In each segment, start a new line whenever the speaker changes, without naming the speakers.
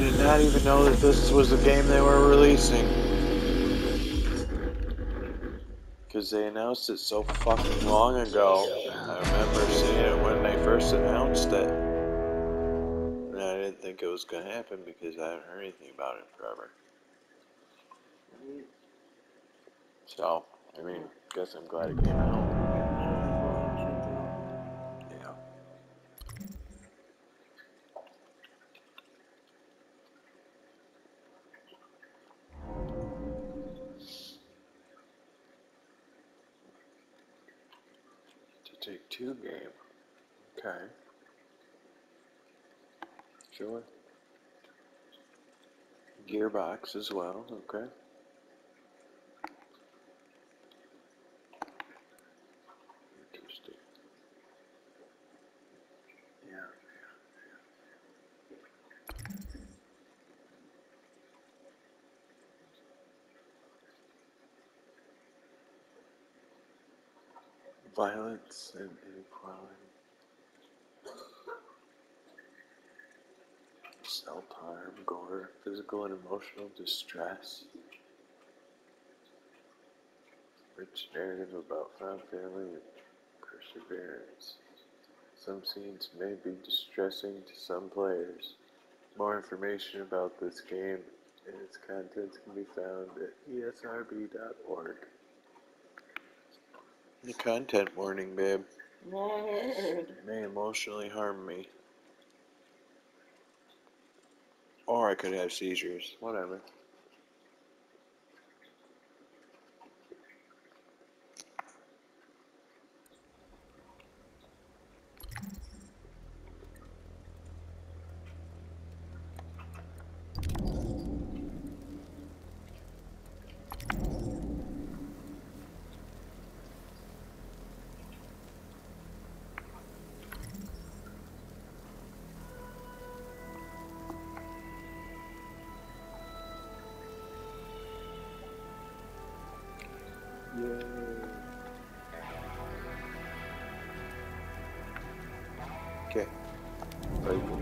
I did not even know that this was the game they were releasing. Because they announced it so fucking long ago. I remember seeing it when they first announced it. And I didn't think it was going to happen because I haven't heard anything about it forever. So, I mean, guess I'm glad it came out. Sure. Gearbox as well, okay. Yeah, Violence and inequality. Self-harm, gore, physical and emotional distress. Rich narrative about found family and perseverance. Some scenes may be distressing to some players. More information about this game and its contents can be found at esrb.org. The content warning, babe. May emotionally harm me. Or I could have seizures. Whatever. Okay. Very cool.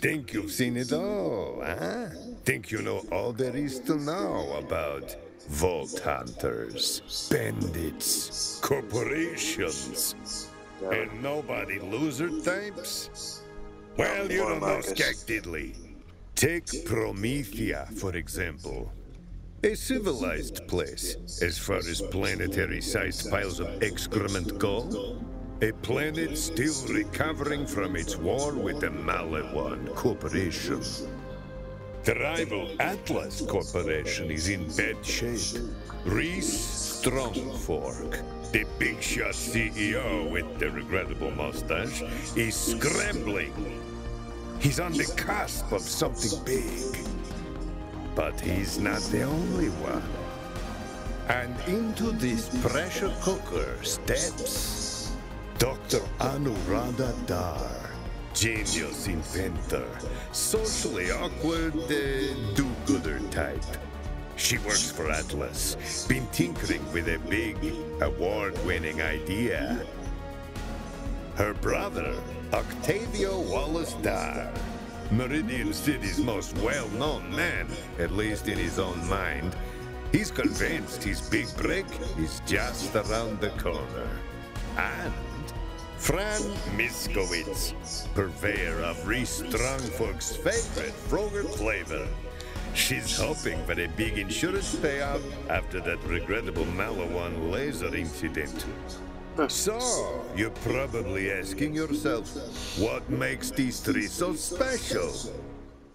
Think you've seen it all, huh? Think you know all there is to know about vault hunters, bandits, corporations, and nobody loser types? Well, you don't know. Skag Diddley. Take Promethea, for example. A civilized place, as far as planetary-sized piles of excrement go. A planet still recovering from its war with the Maliwan Corporation. The rival Atlas Corporation is in bad shape. Rhys Strongfork, the big shot CEO with the regrettable mustache, is scrambling. He's on the cusp of something big. But he's not the only one. And into this pressure cooker steps Dr. Anuradha Dar, genius inventor, socially awkward uh, do-gooder type. She works for Atlas, been tinkering with a big, award-winning idea. Her brother, Octavio Wallace Dar, Meridian City's most well-known man, at least in his own mind, he's convinced his big break is just around the corner. And Fran Miskowitz, purveyor of Rhys Strongfork's favorite Frogurt flavor. She's hoping for a big insurance payout after that regrettable Maliwan laser incident. So, you're probably asking yourself, what makes these three so special?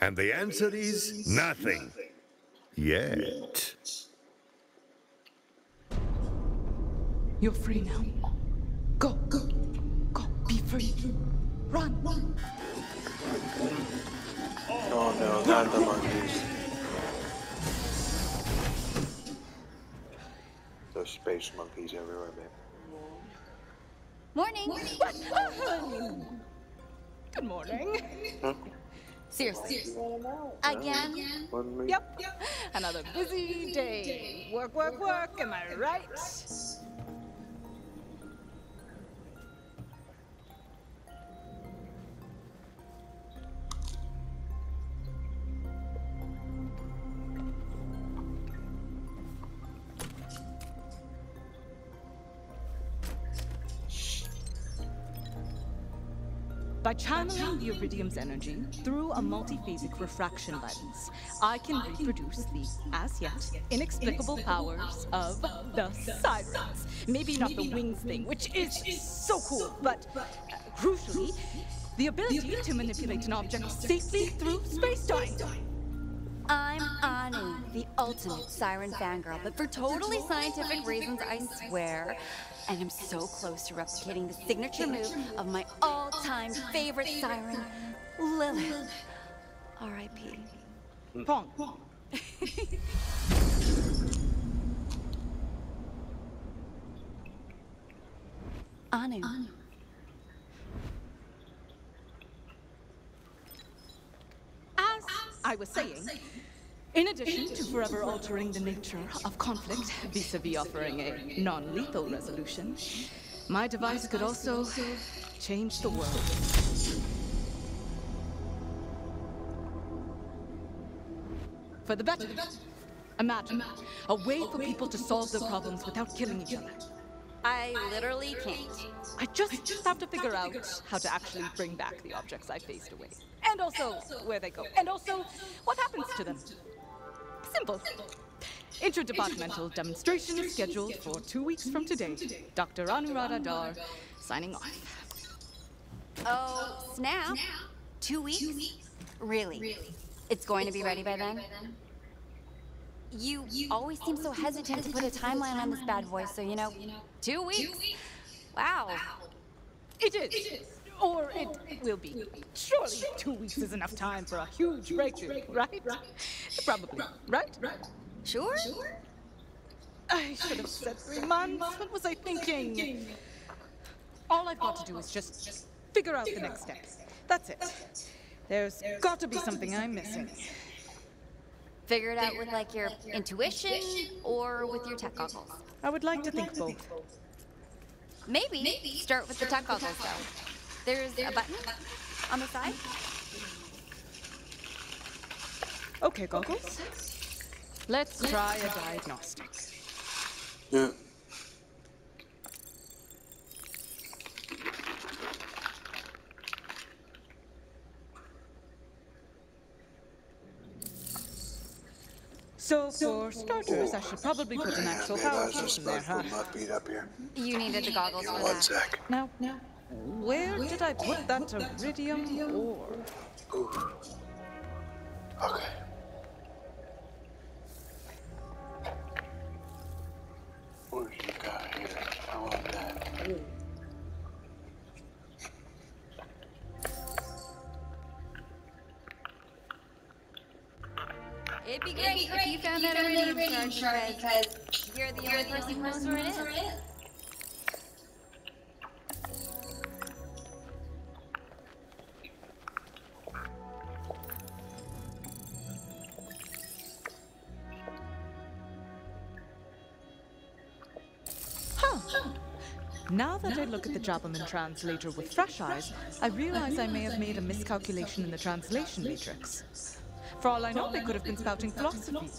And the answer is nothing. Yet.
You're free now. Go, go, free. Run, run.
Oh no, not the monkeys. Those space monkeys everywhere, babe.
Morning.
Good morning.
Seriously. Seriously. Again?
One week.
Yep. Another busy day. Work, work, work. Am I right? The Iridium's energy through a multiphasic refraction lens, I can reproduce the, as yet, inexplicable powers of the sirens. Maybe not the wings thing, which is so cool, but uh, crucially, the ability to manipulate an object safely through space-time.
I'm Anu, the ultimate siren fangirl, but for totally scientific reasons, I swear. And I'm so close to replicating the signature move of my all-time favorite siren, Lilith. R.I.P.
Pong.
Anu.
As I was saying, in addition to forever altering the nature of conflict vis-a-vis offering a non-lethal resolution, my device could also change the world. For the better. Imagine a way for people to solve their problems without killing each other.
I literally can't.
I just have to figure out how to actually bring back the objects I phased away. And also where they go. And also what happens to them. Simple. Interdepartmental demonstration is scheduled for two weeks from today. Dr. Anuradha Dar, signing off.
Oh, snap. Two weeks? Really? It's going to be ready by then? You always seem so hesitant to put a timeline on this bad boy, so you know, two weeks? Wow.
It is. Or it will be. Surely two weeks is enough time for a huge breakthrough, right? Probably, right?
Sure?
I should have said three months. What was I thinking? All I've got to do is just figure out the next steps. That's it. There's got to be something I'm missing.
Figure it out with like your intuition or with your tech goggles.
I would like to think both.
Maybe start with the tech goggles though. There's a button on the side.
Okay, goggles. Let's try a diagnostic.
Yeah.
So, for starters, I should probably put an actual power source in there, huh?
not beat up here.
You needed the goggles for that.
sec.
Now, where did I put that iridium ore?
Okay. What you got here? I want that.
It'd be great if you found that iridium shard because you're the only person who knows where it is.
That I look at the Jabaman translator with fresh eyes, I realize I may have made a miscalculation in the translation matrix. For all I know, they could have been spouting philosophy.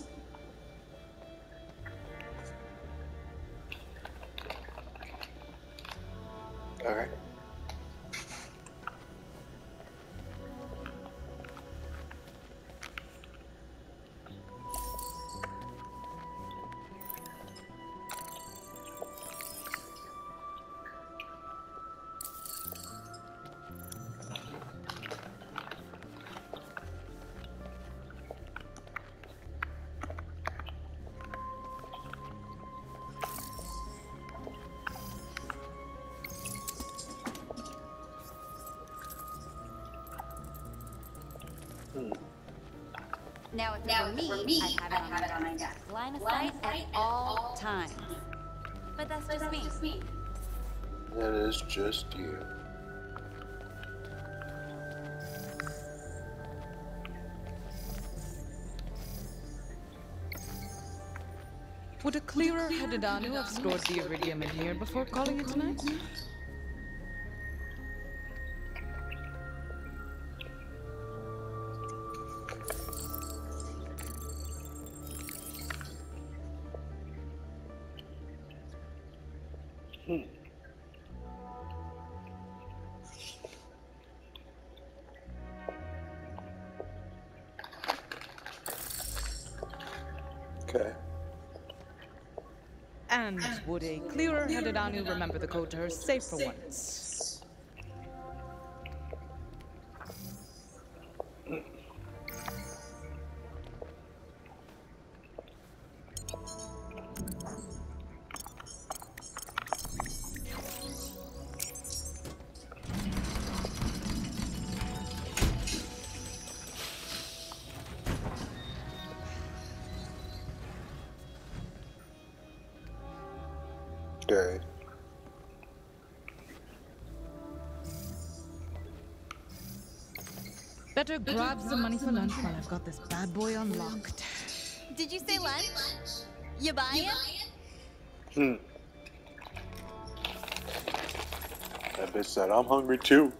Now, if now, me, me, I have, it, on have it on my desk. Line of sight at, all times. But that's, but just, that's me. just me.
That is just you.
Would a clearer Hedidanu have stored the iridium in here before calling it tonight? And would a clearer-headed Anu remember the code to her safe for once?
Okay.
Better grab some money for lunch while I've got this bad boy unlocked.
Did you say lunch? You buying?
Hmm. That bitch said, I'm hungry too.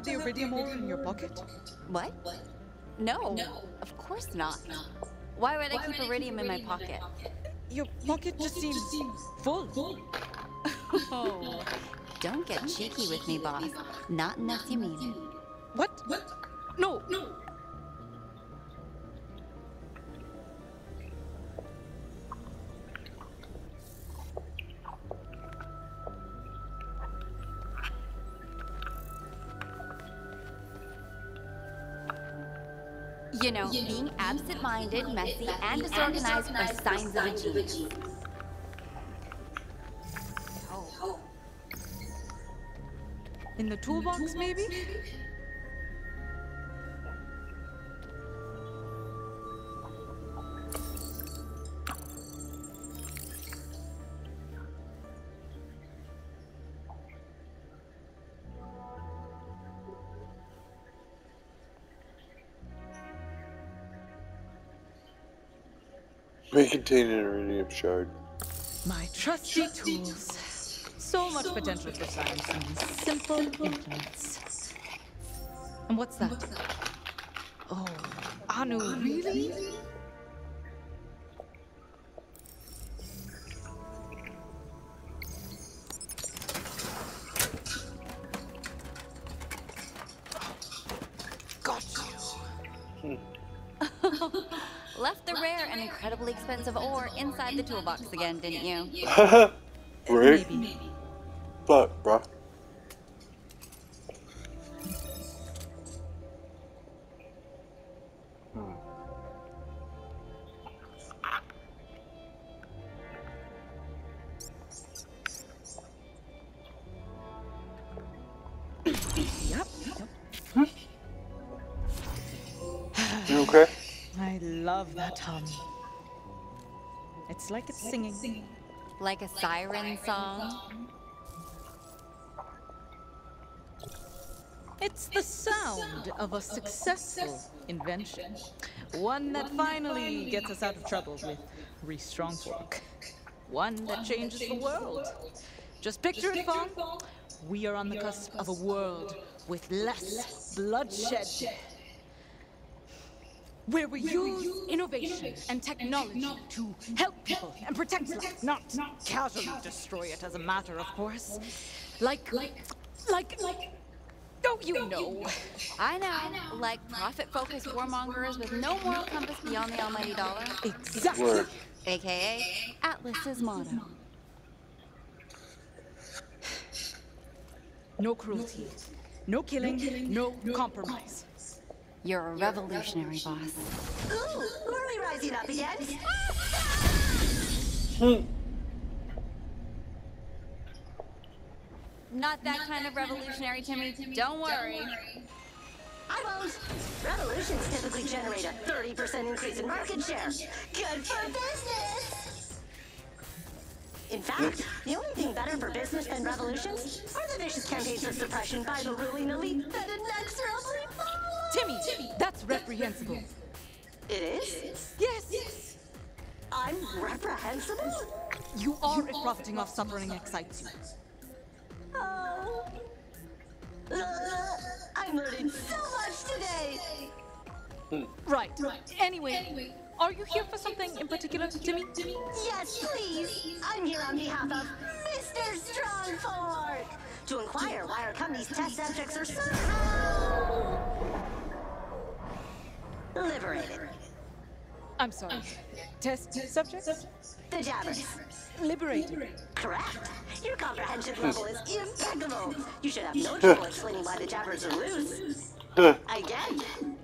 Have the iridium ore in your pocket?
What? No, of course not. Why would I keep iridium in my pocket?
Your pocket just seems full.
Oh, don't get cheeky with me, boss. Not unless you mean it.
What? No, no.
You know, being absent-minded, messy, and disorganized are signs of a genius.
In the toolbox, maybe?
May contain an iridium shard.
My trusty tools. So much potential for science in these simple implements. And what's that? Oh, Anu, really?
Left the rare and incredibly expensive ore inside the toolbox again, didn't you?
Rick?
Maybe.
Fuck, bruh.
Love that hum. It's like it's singing.
Like a siren song?
It's the sound of a successful invention. One that finally gets us out of trouble with Rhys Strongfork. One that changes the world. Just picture it, Fawn. We are on the cusp of a world with less bloodshed. Where we use innovation and technology to help people and protect life, not casually destroy it as a matter of course. Like, like, like, like don't you know?
I know, like profit-focused warmongers with no moral compass beyond the almighty dollar,
Exactly.
Word.
aka Atlas's motto.
No cruelty, no killing, no compromise.
You're a revolutionary boss.
Ooh, who are we rising up against?
Not that kind of revolutionary, Timmy. Don't worry.
I won't. Revolutions typically generate a 30% increase in market share. Good for business. In fact, the only thing better for business than revolutions are the vicious campaigns of suppression by the ruling elite that inexorably follow.
Timmy, Timmy that's reprehensible.
It is?
Yes, yes.
I'm reprehensible?
you are if profiting off suffering excites you.
Oh. Uh, I'm learning so much today.
Right. Anyway, are you here for something in particular, Timmy?
Yes, please. I'm here on behalf of Mr. Strongfork to inquire why our company's test subjects are somehow liberated.
I'm sorry. Test subjects?
The jabbers.
Liberated.
Correct. Your comprehension hmm. level is impeccable. You should have no hmm. trouble explaining why the jabbers are loose. Hmm. Again.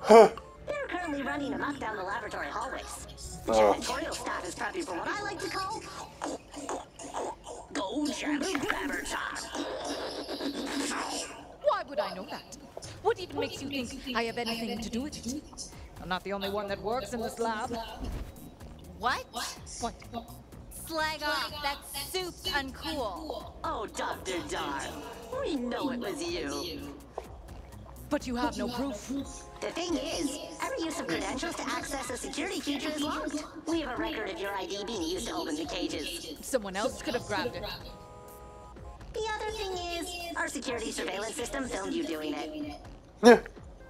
Huh? They're currently running amok down the laboratory hallways. The
Oh.
janitorial staff is prepping for what I like to call Go Jabber Grabber time.
Why would I know that? What even makes you think I have anything to do with it? I'm not the only one that works in this lab.
What?
What?
Slag off. That soup's uncool.
Oh, Dr. Dar, we know it was you.
But you have no proof.
The thing is, every use of credentials to access a security feature is logged. We have a record of your ID being used to open the cages.
Someone else could have grabbed it.
The other thing is, our security surveillance system filmed you doing it. Yeah.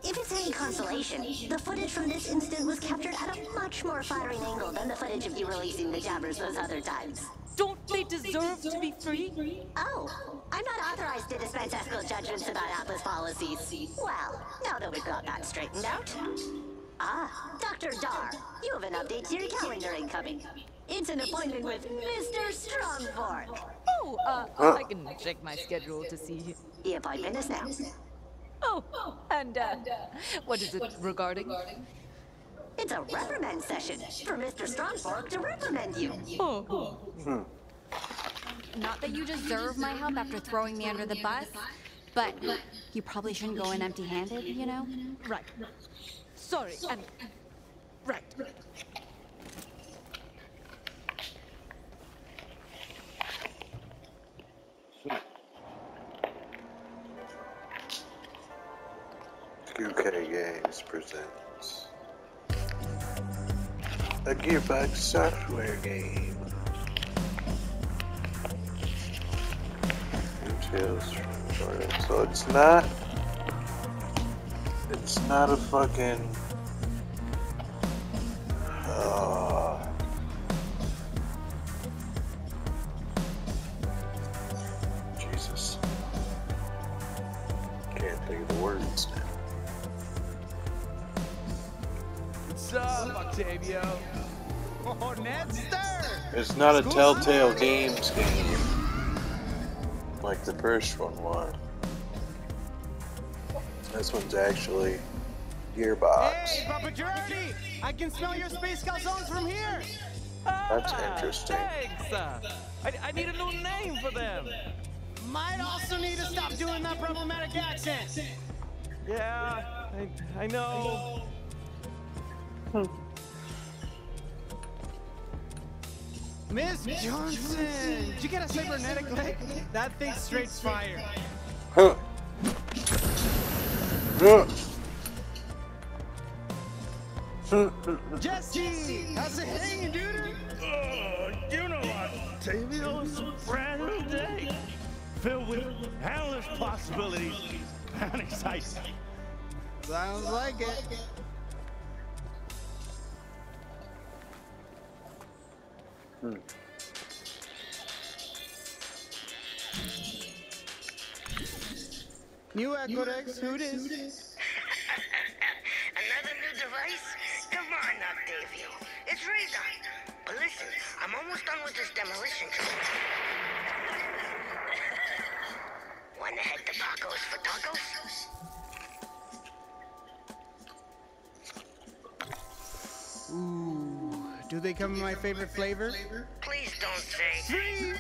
If it's any consolation, the footage from this incident was captured at a much more flattering angle than the footage of you releasing the jabbers those other times.
Don't they deserve to be free?
Oh, I'm not authorized to dispense ethical judgments about Atlas policies. Well, now that we've got that straightened out. Ah, Dr. Dar, you have an update to your calendar incoming. It's an appointment with Mr. Strongfork.
Oh, uh, I can check my schedule to see.
The appointment is now.
Oh, and uh, what is it regarding?
It's a reprimand session for Mr. Strongfork to reprimand you.
Oh, Hmm.
Not that you deserve my help after throwing me under the bus, but you probably shouldn't go in empty handed, you know?
right. Sorry, and right.
2K Games presents a Gearbox software game. New Tales from. So it's not. It's not a fucking. It's not a Telltale. Games game like the first one was. This one's actually Gearbox.
Hey, Papa! I can smell your space calzones from here!
That's
Ah,
interesting.
Thanks! Uh, I, I need a new name for them. Might also need to stop doing that problematic accent. Yeah, I, I know. Miss Johnson, did you get a cybernetic leg? That thing's straight fire.
Huh. Huh.
Jesse, how's it hanging, dude?
Oh, you know Octavio, it's a brand new day, filled with endless possibilities and excitement.
Sounds like it. Hmm. New Ecodex, who dis?
Another new device? Come on, Octavio. It's Radon. But listen, I'm almost done with this demolition job. Wanna head to Paco's for tacos?
Ooh, do they come in my favorite flavor?
Please don't say.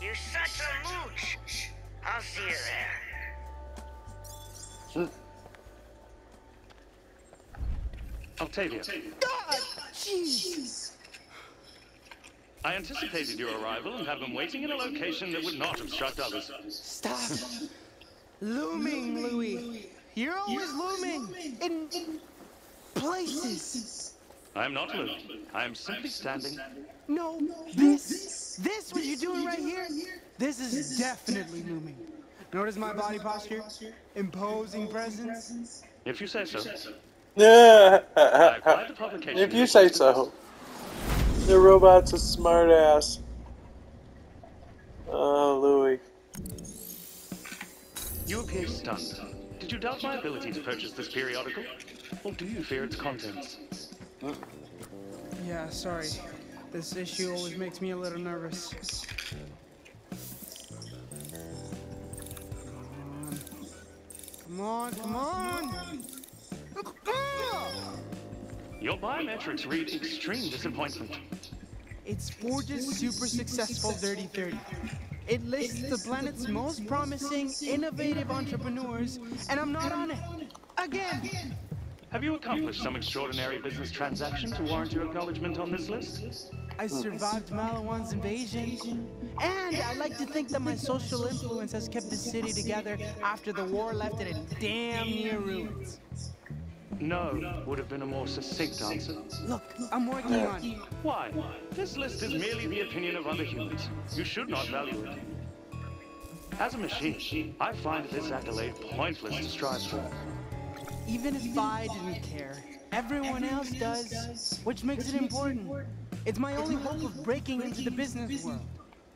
You're such a mooch. I'll see you there. Hmm.
Octavio,
God, jeez.
I anticipated your arrival and have been waiting in a location that would not obstruct others.
Stop. looming, Louis. You're always looming. In places.
I am not looming. I am simply standing.
No, this. This, what you're doing right here, this is definitely looming. Notice my body posture? Imposing presence?
If you say so.
Yeah.
I acquired the publication.
if you say so. The robot's a smartass. Oh, Louis.
You appear stunned. Did you doubt my ability to purchase this periodical? Or do you fear its contents?
Yeah, sorry. This issue always makes me a little nervous. Come on, come on!
Your biometrics read extreme disappointment.
It's Forge's super successful Dirty 30. It lists the planet's most promising, innovative entrepreneurs, and I'm not on it. Again!
Have you accomplished some extraordinary business transaction to warrant your acknowledgement on this list?
I survived Maliwan's invasion. And I like to think that my social influence has kept the city together after the war left it in damn near ruins.
No would have been a more succinct answer.
Look, I'm working on it.
Why? This list is merely the opinion of other humans. You should not value it. As a machine, I find this accolade pointless to strive for.
Even if I didn't care, everyone else does, which makes it important. It's my only hope of breaking into the business world.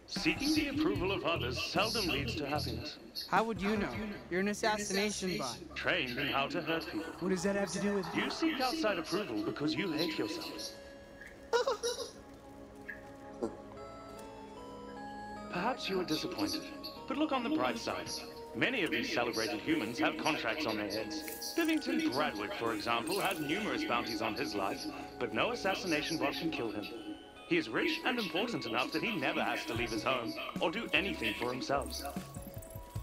Seeking the approval of others seldom leads to happiness.
How would you know? You're an assassination bot.
Trained in how to hurt people.
What does that have to do with
You You seek outside approval because you hate yourself. Perhaps you are disappointed, but look on the bright side. Many of these celebrated humans have contracts on their heads. Bivington Bradwick, for example, had numerous bounties on his life, but no assassination bot can kill him. He is rich and important enough that he never has to leave his home or do anything for himself.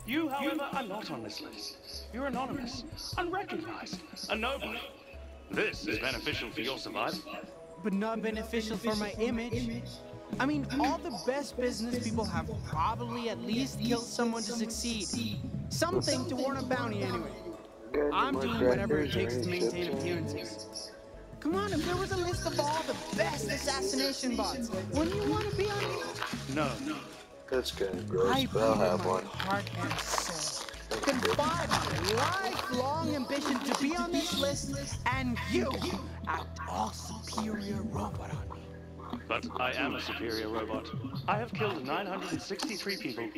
You, however, are not on this list. You're anonymous, unrecognized, a nobody. This is beneficial for your survival.
but not beneficial for my image. I mean, all the best business people have probably at least killed someone to succeed. Something to warrant a bounty anyway. I'm doing whatever it takes to maintain appearances. Come on, if there was a list of all the best assassination bots, wouldn't you want to be on it?
No,
That's kind of
I
gross, but I'll
put
have one.
heart and soul. Confide my lifelong ambition to be on this list, and you act all superior robot on me.
But I am a superior robot. I have killed 963 people.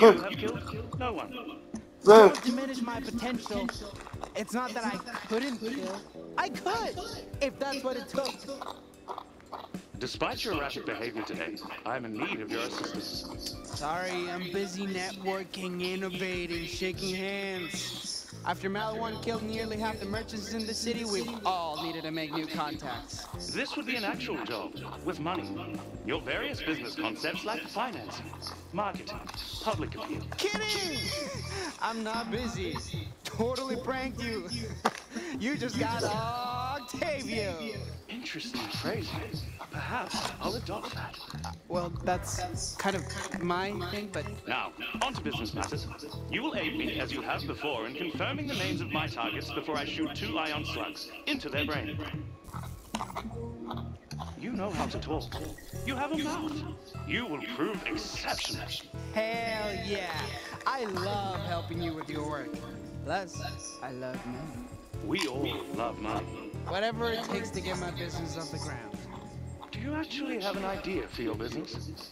You have killed no one.
Don't diminish my potential. It's not that I couldn't kill. I could, if that's what it took.
Despite your erratic behavior today, I am in need of your assistance.
Sorry, I'm busy networking, innovating, shaking hands. After Maliwan killed nearly half the merchants in the city, we've all needed to make new contacts.
This would be an actual job, with money. Your various business concepts like financing, marketing, public appeal.
Kidding! I'm not busy. Totally pranked you. you just got Octavio.
Interesting phrasing. Uh, perhaps I'll adopt that.
Well, that's kind of my thing, but
Now, on to business matters. You will aid me, as you have before, in confirming the names of my targets before I shoot two ion slugs into their brain. You know how to talk. You have a mouth. You will prove exceptional.
hell yeah. I love helping you with your work. Plus, I love money.
We all love money.
Whatever it takes to get my business off the ground.
Do you actually have an idea for your business?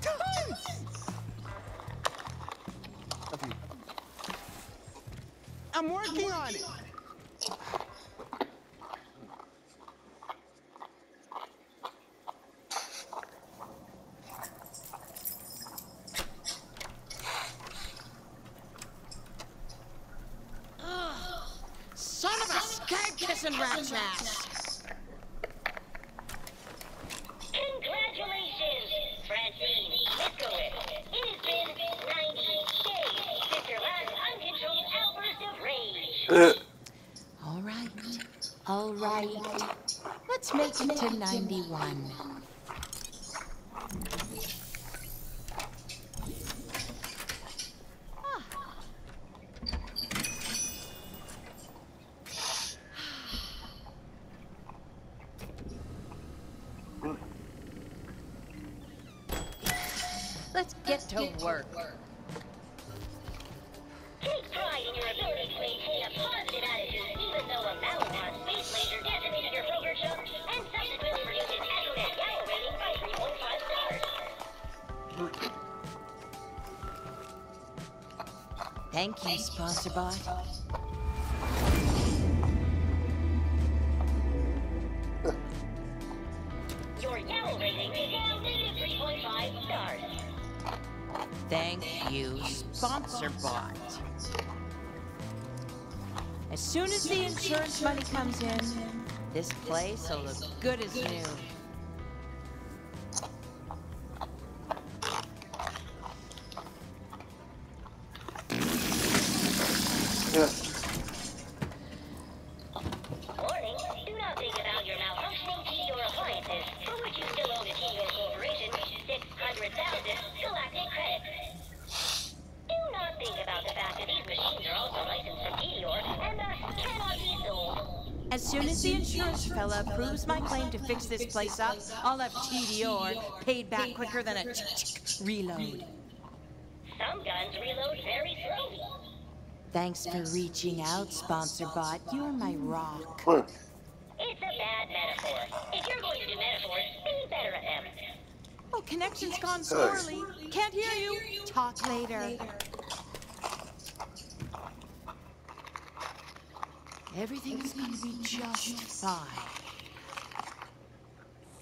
Tons! I'm working on it.
Son of a skag kissing rat's ass!
Congratulations, Francine Miskowitz. It has been 90 days since your last uncontrolled outburst of rage.
All right, all right. Let's make it to 91. Let's get to work.
Take pride in your ability to maintain a positive attitude, even though a Maliwan space laser decimated your Frogurt shop and subsequently reduced its Econet Gallo rating by 3.5 stars.
Thank you, sponsor bot. Bot. As soon as the insurance money comes in, this place will look good as new.
The
insurance fella approves my claim to fix this place up, I'll have TDR paid back quicker than a reload.
Some guns reload very slowly.
Thanks for reaching out, sponsor bot. You're my rock.
It's a bad metaphor. If you're going to do metaphors, be better at them.
Oh, connection's gone sorely. Can't hear you. Talk later. Everything's gonna be just fine.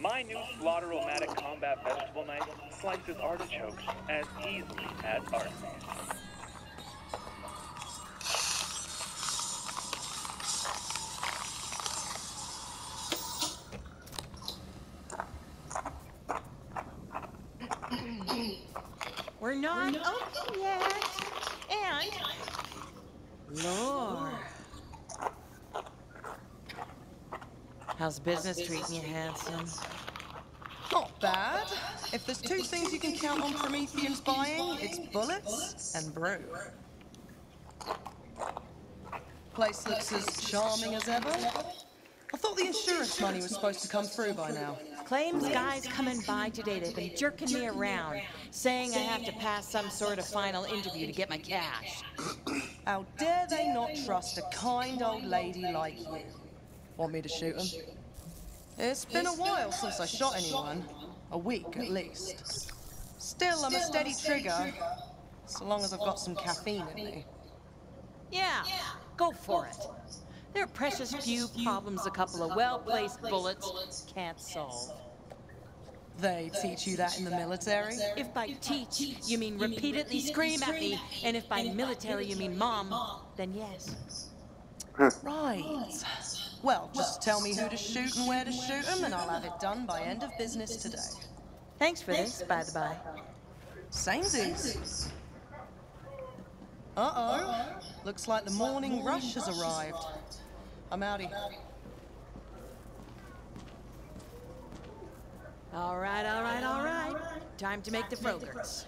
My new Slaughter-O-Matic Combat Vegetable Knife slices artichokes as easily as arsenic.
How's business treating you, handsome?
Not bad. If there's two things you can count on Promethean's buying, it's bullets and brew. Place looks as charming as ever. I thought the insurance money was supposed to come through by now.
Claims guys coming by today. They've been jerking me around, saying I have to pass some sort of final interview to get my cash.
How dare they not trust a kind old lady like you? Want me to shoot them? It's been a while since I shot anyone. A week at least. Still, I'm a steady trigger. So long as I've got some caffeine in me.
Yeah, go for it. There are precious few problems a couple of well-placed bullets can't solve.
They teach you that in the military?
If by teach you mean repeatedly scream at me, and if by military you mean mom, then yes.
Right. Well, just tell me who to shoot and where to shoot them, and I'll have it done by end of business today.
Thanks for this, by the by.
Samesies. Uh-oh. Looks like the morning rush has arrived. I'm outie.
All right, all right, all right. Time to make the Frogurts.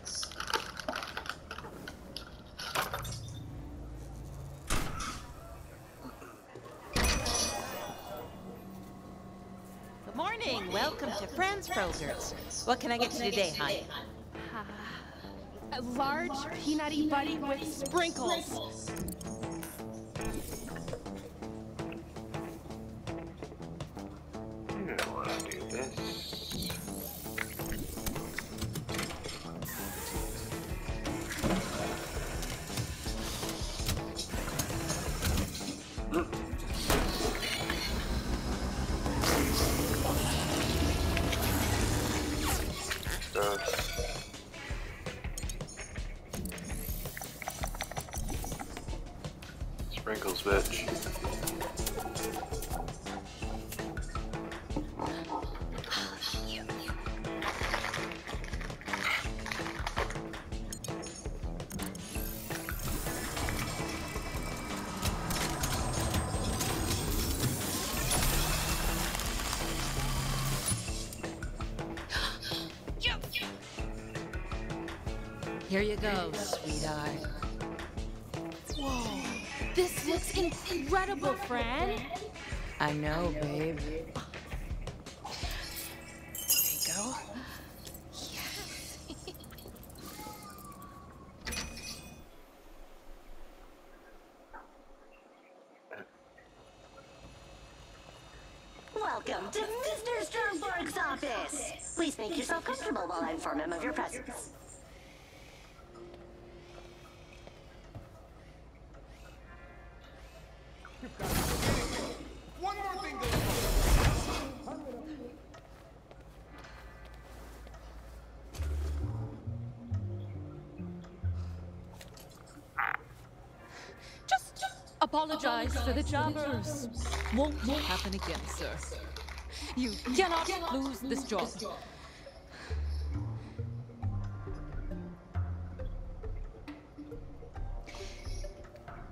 Good morning. To What can I get you today, honey?
A large peanutty buddy with sprinkles.
Here you go, sweetheart.
Whoa, this looks incredible, Fran.
I know, babe.
For the jabbers. Won't happen again, sir. You cannot lose this job.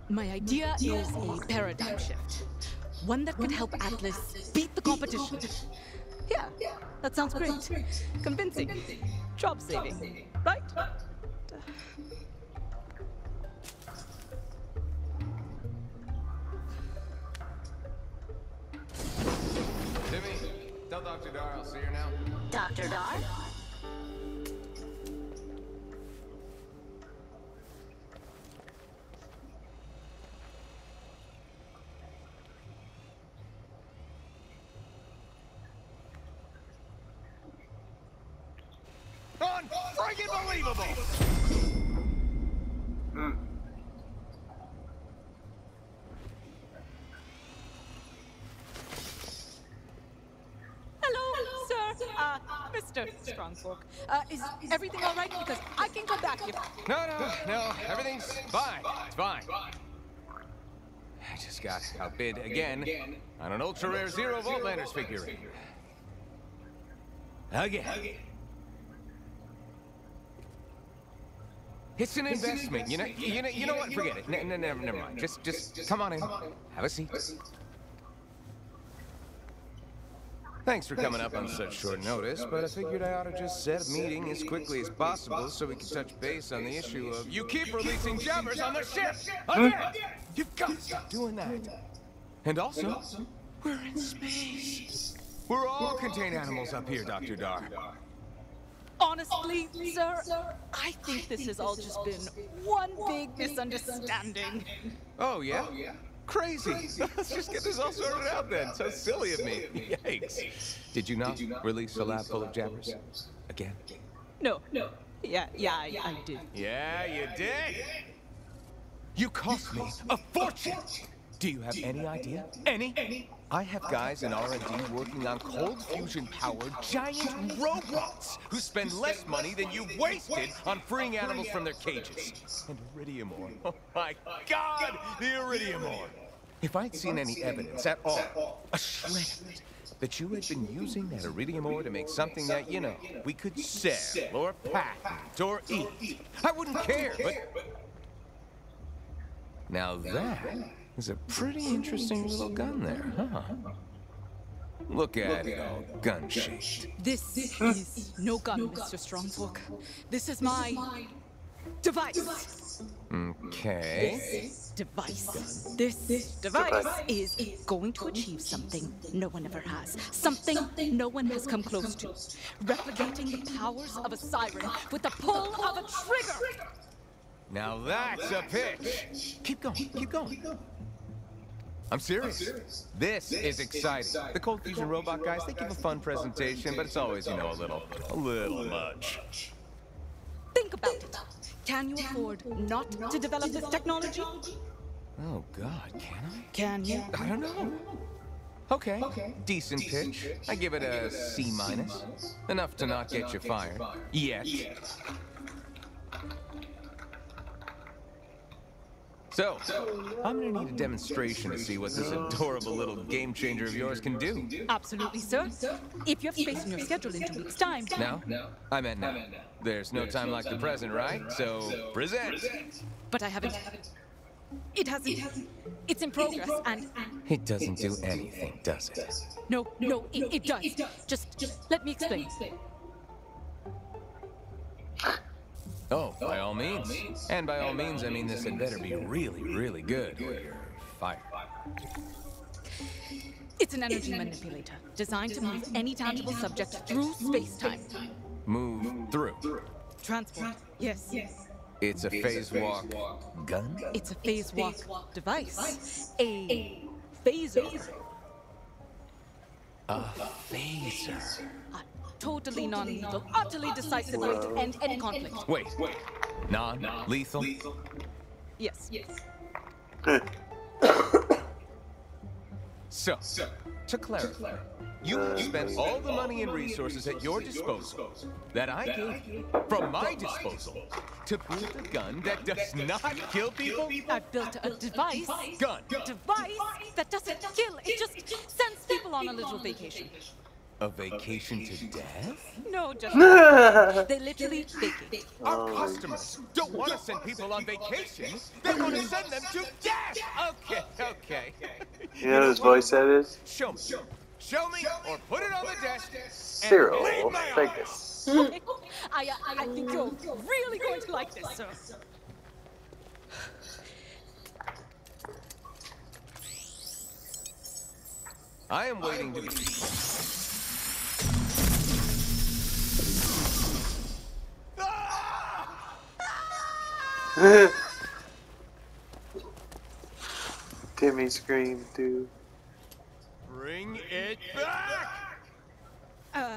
My idea is a paradigm shift. One that could help Atlas beat the competition. Yeah, that sounds great. Convincing. Job saving, right?
Tell Dr. Dhar I'll see her now.
Dr.
Dhar? Mr. Strongfork. Uh, is everything all right? Because I can come back.
No, no, no, everything's fine. It's fine. I just got outbid again on an ultra rare Zero Vaultlanders figurine. Again. It's an investment, you know. You know. You know what? Forget it. Never, never mind. Just, just come on in. Have a seat. Thanks for coming up on such short notice, but I figured I ought to just set a meeting as quickly as possible so we can touch base on the issue of you keep releasing jabbers on the ship again. You've got to stop doing that. And also, we're in space. We're all contained animals up here, Dr. Dhar.
Honestly, sir, I think this has all just been one big misunderstanding.
Oh, yeah? Oh, Crazy. Let's just get this all sorted out then. So silly of me. Yikes. Did you not release a lab full of jabbers? Again?
No, no. Yeah, yeah, I, I did.
Yeah, you did. You cost me a fortune. Do you have any idea? Any? I have guys in R&D working on cold fusion-powered giant robots who spend less money than you've wasted on freeing animals from their cages. And iridium ore. Oh my God, the iridium ore. If I'd seen any evidence at all, a shred of it, that you had been using that iridium ore to make something that, you know, we could sell or patent or eat, I wouldn't care, but now that is a pretty interesting little gun there, huh? Look at it all gun shaped.
This is no gun, Mr. Strongfork. This is my device.
Okay.
This device. This device is going to achieve something no one ever has. Something no one has come close to. Replicating the powers of a siren with the pull of a trigger.
Now that's a pitch. Keep going, keep going. I'm serious. This is exciting. The Cold Fusion Robot guys, they give a fun presentation, but it's always, you know, a little, a little much.
Think about it. Can you afford not to develop this technology?
Oh, God, can I?
Can you?
I don't know. Okay, decent pitch. I give it a C minus. Enough to not get you fired. Yet. So, I'm gonna need a demonstration to see what this adorable little game changer of yours can do.
Absolutely, sir. If you have space in your schedule in two weeks' time.
Now? I meant now. There's no time like the present, right? So, present!
But I haven't. It hasn't. It's in progress, and
It doesn't do anything, does it?
no, no, it, it does. Just let me explain.
Oh, by all means. And by all means, I mean this had better be really, really good, or you're fired.
It's an energy manipulator designed to move any tangible subject through space-time.
Move through.
Transport. Yes.
It's a phase walk gun?
It's a phase walk device. A phaser.
A phaser.
Totally non-lethal, utterly decisive way to end any conflict.
Wait, wait. non-lethal?
Yes. Yes.
So, so, to clarify, you have spent all the money and resources at your disposal that I gave you from my disposal to build a gun that does not kill people?
I built a device.
Gun.
Device that doesn't kill. It just sends people on a little vacation.
A vacation to death?
No, just they literally vacate.
Our oh. customers don't want to send people on vacation. They want to send them to death. Okay, okay.
You know whose voice that is?
Show me. Show me or put it on the desk.
Cyril Vegas.
I, I, I think you're really going to like this, sir.
I am waiting to be.
Timmy screamed too.
Bring it back!
Uh,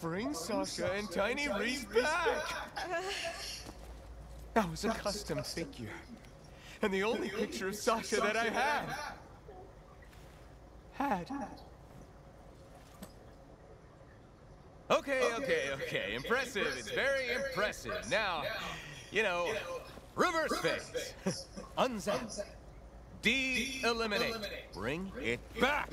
Bring Sasha and Tiny Rhys back! That was a custom figure. And the only picture of Sasha that I had. Had. Okay, okay, okay. Impressive. It's very impressive. Now, you know, reverse phase. Unzap. De-eliminate. Bring it back.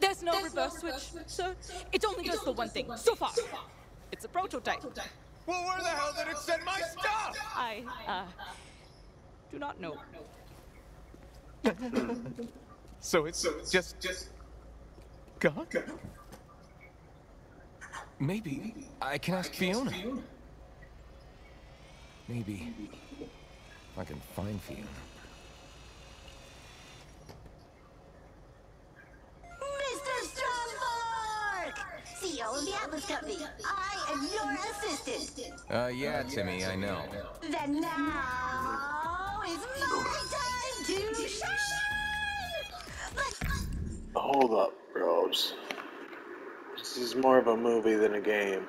there's no reverse switch, sir. It only does the one thing. So far, it's a prototype.
Well, where the hell did it send my stuff?
I, uh, do not know.
So it's just just gone? Maybe I can ask Fiona. Maybe if I can find Fiona.
Mr. Stromberg! CEO of the Atlas Company. I am your assistant.
Uh, yeah, Timmy, I know.
Then now is my time to shine!
Hold up, bros. This is more of a movie than a game.